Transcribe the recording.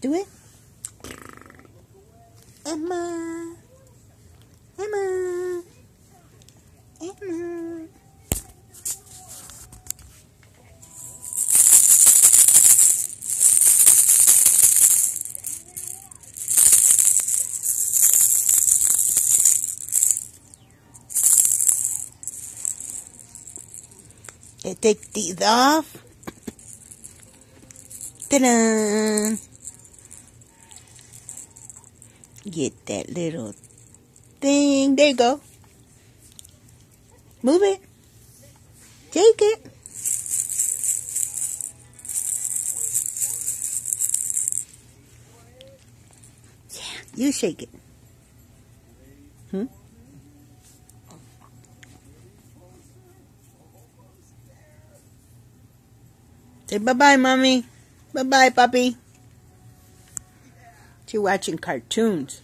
Do it. Emma. Emma. Emma. Okay, take these off. Ta-da! Get that little thing. There you go. Move it. Take it. Yeah, you shake it. Hmm? Say bye-bye, Mommy. Bye-bye, puppy. She's watching cartoons.